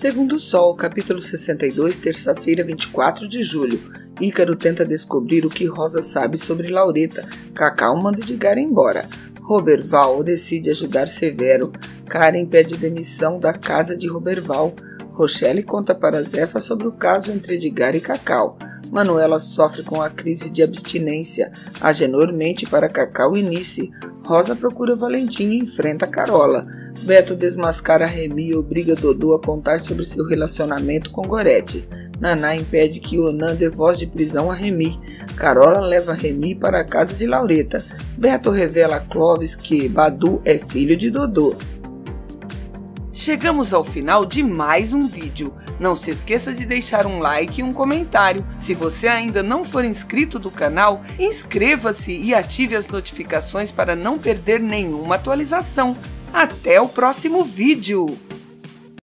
Segundo Sol, capítulo 62, terça-feira, 24 de julho. Ícaro tenta descobrir o que Rosa sabe sobre Laureta. Cacau manda Edgar embora. Roberval decide ajudar Severo. Karen pede demissão da casa de Roberval. Rochelle conta para Zefa sobre o caso entre Edgar e Cacau. Manuela sofre com a crise de abstinência. Agenor mente para Cacau e Nice. Rosa procura Valentim e enfrenta Carola. Beto desmascara Remy e obriga Dodô a contar sobre seu relacionamento com Gorete. Naná impede que Onan dê voz de prisão a Remy. Carola leva Remy para a casa de Laureta. Beto revela a Clovis que Badu é filho de Dodô. Chegamos ao final de mais um vídeo. Não se esqueça de deixar um like e um comentário. Se você ainda não for inscrito do canal, inscreva-se e ative as notificações para não perder nenhuma atualização. Até o próximo vídeo!